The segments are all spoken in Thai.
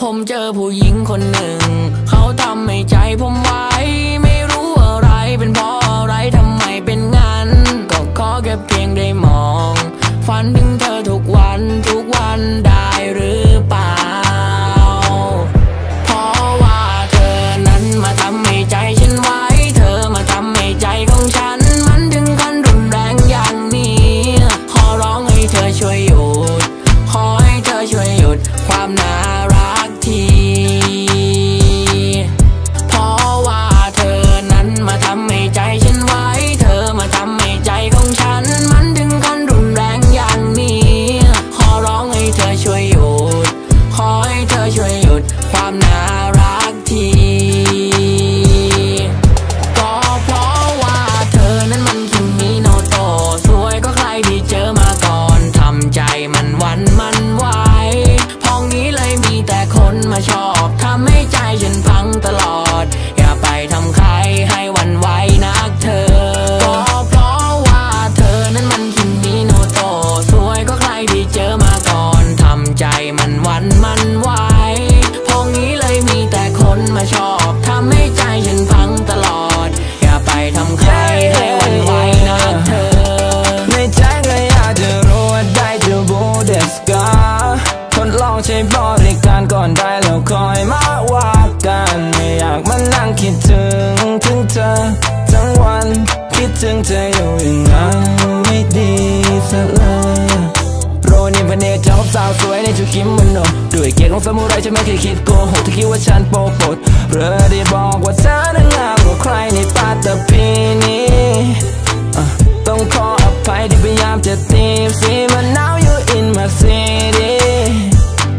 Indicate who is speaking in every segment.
Speaker 1: ผมเจอผู้หญิงคนหนึ่ง เขาทำให้ใจผมไว้ ไม่รู้อะไรเป็นเพราะอะไรทำไมเป็นงั้น ก็ขอแค่เพียงได้มอง ฝันถึงเธอทุกวันทุกวันได้หรือเปล่า เพราะว่าเธอนั้นมาทำให้ใจฉันไว้ เธอมาทำให้ใจของฉัน มันถึงขั้นรุนแรงอย่างนี้ ขอร้องให้เธอช่วยหยุด ขอให้เธอช่วยหยุดความหนา จะกิมมันโนด้วยเกียร์ของซามูไรฉันไม่เคยคิดโกหกที่คิดว่าฉันโป๊ปดเรือได้บอกว่าเธอนั้นหนากว่าใครในปาตะพีนี้ต้องขออภัยที่
Speaker 2: พยายามจะตีสีมันา now you in my city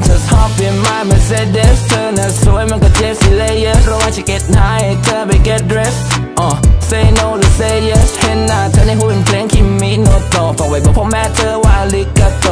Speaker 2: just hop in my Mercedes เซเดสเธอน่ะสวยมันก็เจ็ซีเลเยอะเพราะว่าจะ get high เธอไป get dressed uh, say no หรือ say yes เห็นหน้าเธอในหูเป็นเพลงคิมมิโนโตฝากไว้บอกพ่อแม่เธอว่าลิกาโต